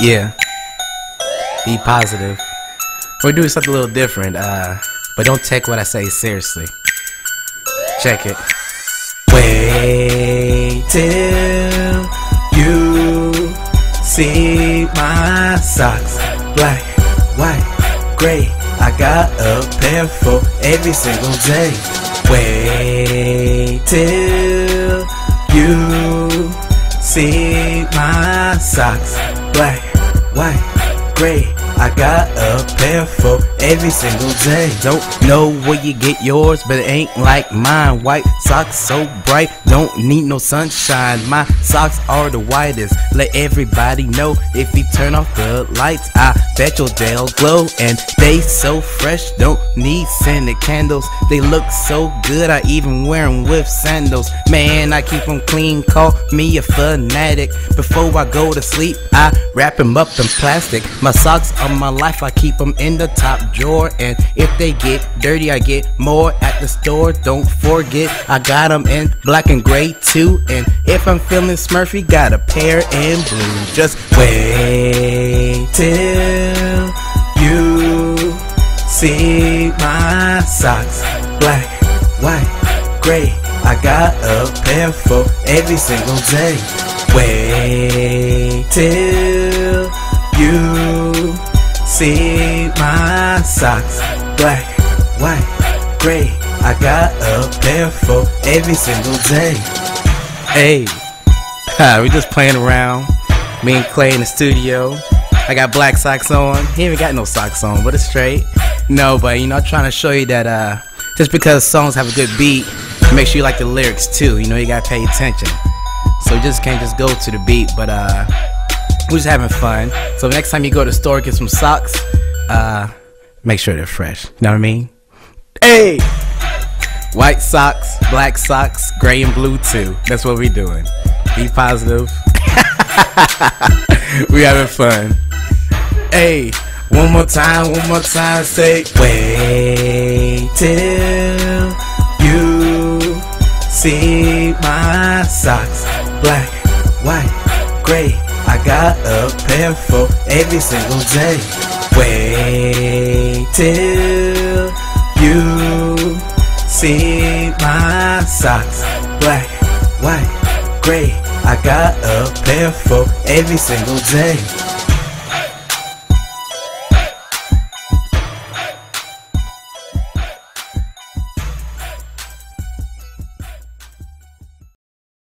Yeah. B Positive. We're doing something a little different, uh, but don't take what I say seriously. Check it. Wait till you see my socks. Black, white, gray. I got a pair for every single day. Wait till you see my socks. Black, white, gray. I got a pair for every single day. Don't know where you get yours, but it ain't like mine. White socks so bright, don't need no sunshine. My socks are the whitest. Let everybody know if you turn off the lights, I bet you'll they'll glow. And they so fresh, don't need scented candles. They look so good, I even wear them with sandals. Man, I keep them clean, call me a fanatic. Before I go to sleep, I wrap them up in plastic. My socks are my life, I keep them in the top drawer. And if they get dirty, I get more at the store. Don't forget, I got them in black and gray too. And if I'm feeling smurfy, got a pair in blue. Just wait till you see my socks. Black, white, gray. I got a pair for every single day. Wait till you see my socks. Black, white, gray. I got a pair for every single day. Hey, we just playing around. Me and Clay in the studio. I got black socks on. He ain't got no socks on, but it's straight. No, but you know, I'm trying to show you that uh, just because songs have a good beat, make sure you like the lyrics too. You know, you gotta pay attention. So you just can't just go to the beat, but uh, we're just having fun. So next time you go to the store, get some socks. Uh, make sure they're fresh. You know what I mean? Hey, white socks, black socks, gray and blue too. That's what we doing. B Positive. we having fun. Hey, one more time, one more time. Say, wait till you see my socks. Black, white, gray. I got a pair for every single day. Wait till you see my socks. Black, white, gray. I got a pair for every single day.